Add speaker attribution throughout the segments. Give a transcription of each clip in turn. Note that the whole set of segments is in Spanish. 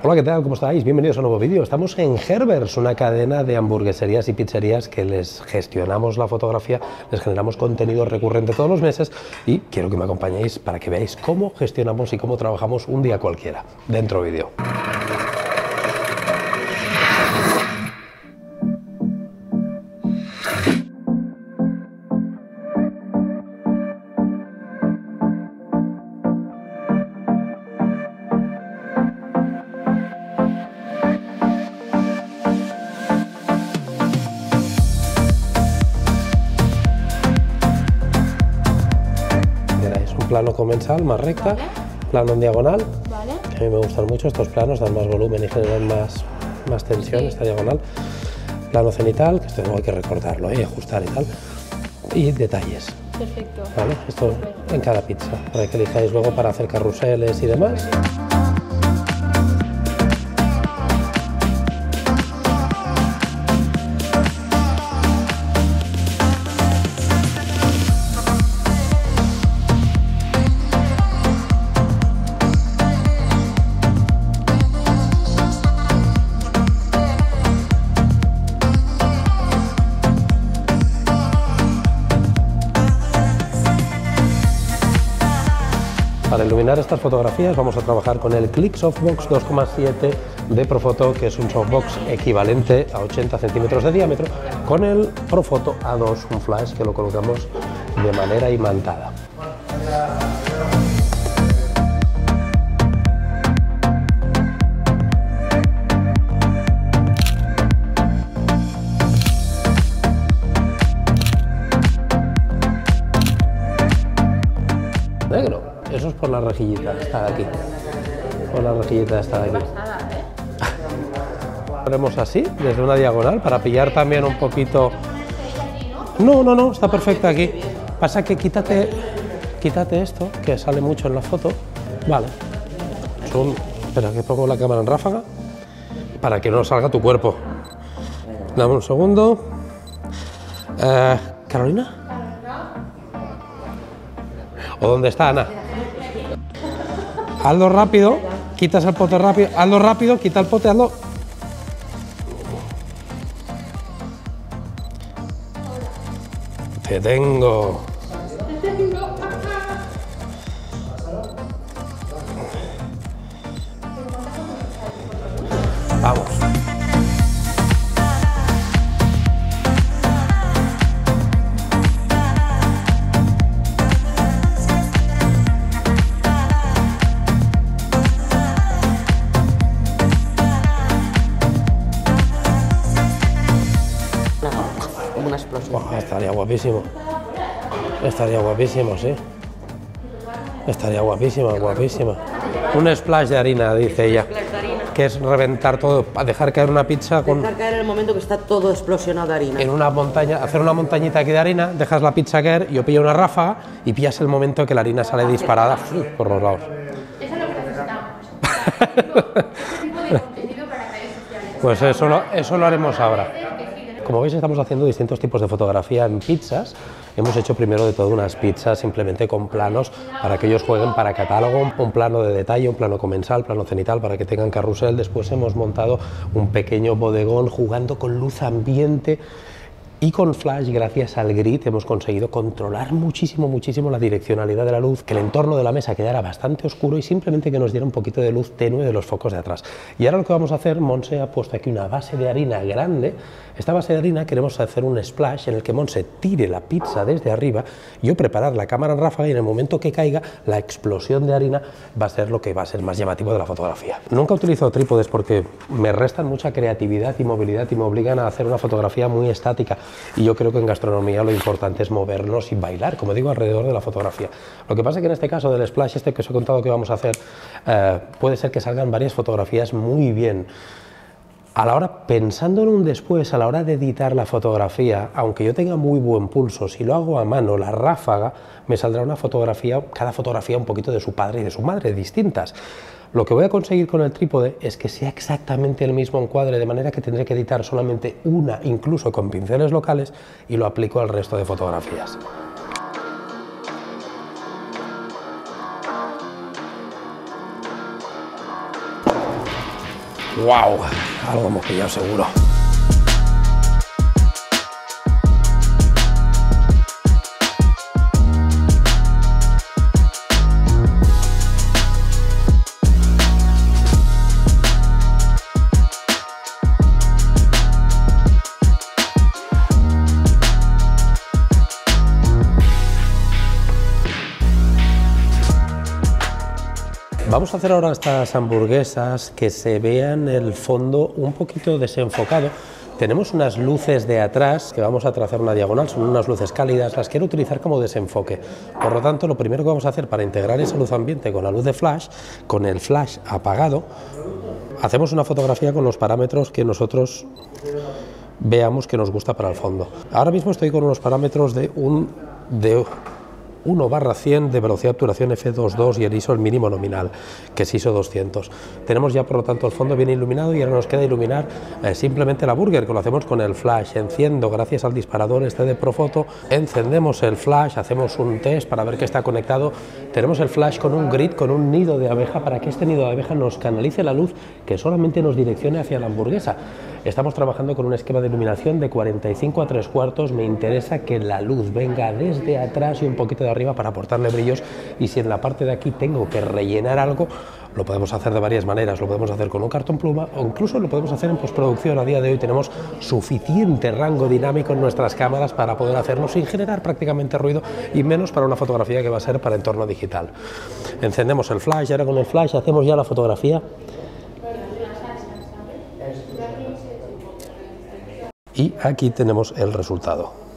Speaker 1: Hola, ¿qué tal? ¿Cómo estáis? Bienvenidos a un nuevo vídeo. Estamos en Herbers, una cadena de hamburgueserías y pizzerías que les gestionamos la fotografía, les generamos contenido recurrente todos los meses y quiero que me acompañéis para que veáis cómo gestionamos y cómo trabajamos un día cualquiera. Dentro vídeo. Plano comensal más recta, plano en diagonal.
Speaker 2: Vale.
Speaker 1: que A mí me gustan mucho estos planos, dan más volumen y generan más, más tensión, esta diagonal. Plano cenital, que esto hay que recortarlo y ajustar y tal. Y detalles,
Speaker 2: Perfecto.
Speaker 1: ¿vale? Esto en cada pizza, para que elijáis luego para hacer carruseles y demás. Iluminar estas fotografías vamos a trabajar con el Click Softbox 2,7 de Profoto, que es un softbox equivalente a 80 centímetros de diámetro, con el Profoto A2, un flash que lo colocamos de manera imantada. Negro, eso es por la rejillita, está de aquí. Por la rejillita está de aquí. Haremos así, desde una diagonal, para pillar también un poquito... No, no, no, está perfecta aquí. Pasa que quítate, quítate esto, que sale mucho en la foto. Vale. Espera, que pongo la cámara en ráfaga para que no salga tu cuerpo. Dame un segundo. Eh, ¿Carolina? ¿O dónde está Ana? Hazlo rápido, quitas el pote rápido, hazlo rápido, quita el pote, hazlo. Te tengo. Guapísimo. Estaría guapísimo, sí. Estaría guapísima, guapísima. Un splash de harina, dice ella. Que es reventar todo, dejar caer una pizza con,
Speaker 3: Dejar caer en el momento que está todo explosionado de harina.
Speaker 1: en una montaña, hacer una montañita aquí de harina, dejas la pizza caer, yo pillo una ráfaga y pillas el momento que la harina sale disparada ¡fu! por los lados.
Speaker 2: Eso es lo que necesitamos.
Speaker 1: Pues eso lo, eso lo haremos ahora. Como veis estamos haciendo distintos tipos de fotografía en pizzas. Hemos hecho primero de todo unas pizzas simplemente con planos para que ellos jueguen para catálogo, un plano de detalle, un plano comensal, plano cenital para que tengan carrusel. Después hemos montado un pequeño bodegón jugando con luz ambiente y con Flash, gracias al grid, hemos conseguido controlar muchísimo, muchísimo la direccionalidad de la luz, que el entorno de la mesa quedara bastante oscuro y simplemente que nos diera un poquito de luz tenue de los focos de atrás. Y ahora lo que vamos a hacer, Monse ha puesto aquí una base de harina grande. Esta base de harina queremos hacer un splash en el que Monse tire la pizza desde arriba, yo preparar la cámara en ráfaga y en el momento que caiga, la explosión de harina va a ser lo que va a ser más llamativo de la fotografía. Nunca utilizo trípodes porque me restan mucha creatividad y movilidad y me obligan a hacer una fotografía muy estática. Y yo creo que en gastronomía lo importante es movernos y bailar, como digo, alrededor de la fotografía. Lo que pasa es que en este caso del splash este que os he contado que vamos a hacer, eh, puede ser que salgan varias fotografías muy bien. A la hora, pensando en un después, a la hora de editar la fotografía, aunque yo tenga muy buen pulso, si lo hago a mano, la ráfaga, me saldrá una fotografía, cada fotografía un poquito de su padre y de su madre, distintas. Lo que voy a conseguir con el trípode es que sea exactamente el mismo encuadre, de manera que tendré que editar solamente una, incluso con pinceles locales, y lo aplico al resto de fotografías. ¡Wow! Algo hemos pillado seguro. Vamos a hacer ahora estas hamburguesas que se vean el fondo un poquito desenfocado. Tenemos unas luces de atrás que vamos a trazar una diagonal, son unas luces cálidas, las quiero utilizar como desenfoque. Por lo tanto, lo primero que vamos a hacer para integrar esa luz ambiente con la luz de flash, con el flash apagado, hacemos una fotografía con los parámetros que nosotros veamos que nos gusta para el fondo. Ahora mismo estoy con unos parámetros de un de 1 barra 100 de velocidad de obturación F22 y el ISO el mínimo nominal, que es ISO 200. Tenemos ya por lo tanto el fondo bien iluminado y ahora nos queda iluminar eh, simplemente la burger, que lo hacemos con el flash. Enciendo gracias al disparador este de Profoto, encendemos el flash, hacemos un test para ver que está conectado. Tenemos el flash con un grid, con un nido de abeja, para que este nido de abeja nos canalice la luz que solamente nos direccione hacia la hamburguesa. Estamos trabajando con un esquema de iluminación de 45 a 3 cuartos. Me interesa que la luz venga desde atrás y un poquito de arriba para aportarle brillos. Y si en la parte de aquí tengo que rellenar algo, lo podemos hacer de varias maneras. Lo podemos hacer con un cartón pluma o incluso lo podemos hacer en postproducción. A día de hoy tenemos suficiente rango dinámico en nuestras cámaras para poder hacerlo sin generar prácticamente ruido y menos para una fotografía que va a ser para entorno digital. Encendemos el flash ahora con el flash hacemos ya la fotografía y aquí tenemos el resultado.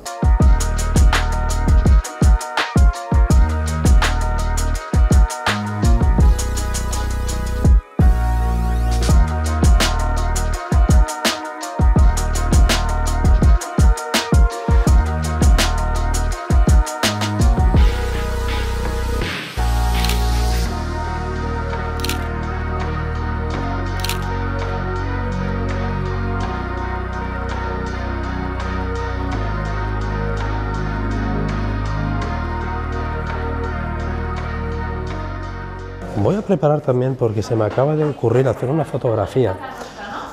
Speaker 1: Voy a preparar también porque se me acaba de ocurrir hacer una fotografía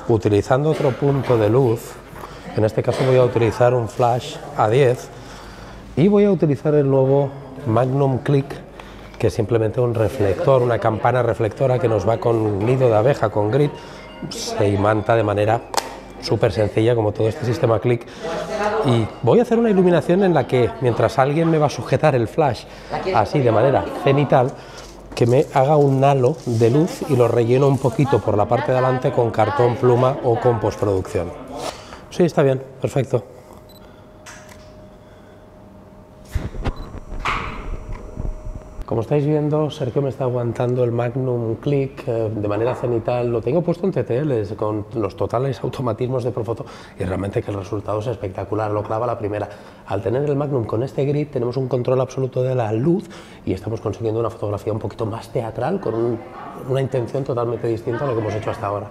Speaker 1: utilizando otro punto de luz. En este caso voy a utilizar un flash A10 y voy a utilizar el nuevo Magnum Click que es simplemente un reflector, una campana reflectora que nos va con nido de abeja, con grid, se imanta de manera súper sencilla como todo este sistema click y voy a hacer una iluminación en la que mientras alguien me va a sujetar el flash así de manera cenital que me haga un halo de luz y lo relleno un poquito por la parte de adelante con cartón, pluma o con postproducción. Sí, está bien, perfecto. Como estáis viendo, Sergio me está aguantando el Magnum Click eh, de manera cenital. Lo tengo puesto en TTL con los totales automatismos de Profoto y realmente que el resultado es espectacular, lo clava la primera. Al tener el Magnum con este grid tenemos un control absoluto de la luz y estamos consiguiendo una fotografía un poquito más teatral con una intención totalmente distinta a lo que hemos hecho hasta ahora.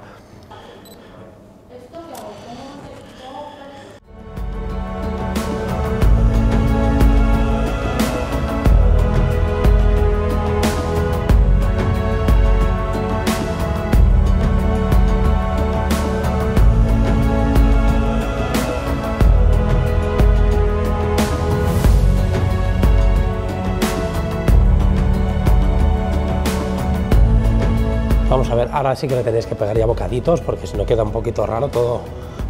Speaker 1: Vamos a ver, ahora sí que le tenéis que pegar ya bocaditos, porque si no queda un poquito raro todo.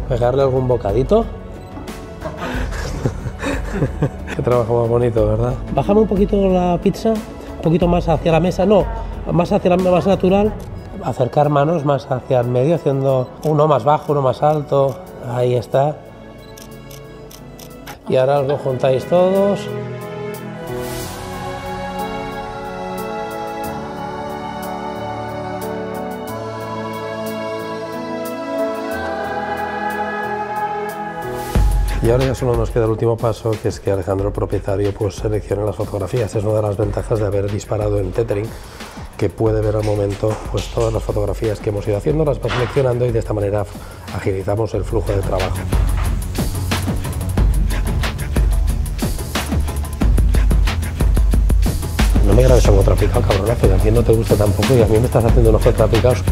Speaker 1: Pegarle algún bocadito. Qué trabajo más bonito, ¿verdad? Bajamos un poquito la pizza, un poquito más hacia la mesa, no, más hacia la más natural. Acercar manos más hacia el medio, haciendo uno más bajo, uno más alto. Ahí está. Y ahora lo juntáis todos. Y ahora ya solo nos queda el último paso, que es que Alejandro, el propietario, pues seleccione las fotografías. Es una de las ventajas de haber disparado en tethering, que puede ver al momento pues todas las fotografías que hemos ido haciendo, las va seleccionando y de esta manera agilizamos el flujo de trabajo. No me grabes algo trapicado, cabronazo, y a ti no te gusta tampoco y a mí me estás haciendo unos trapicados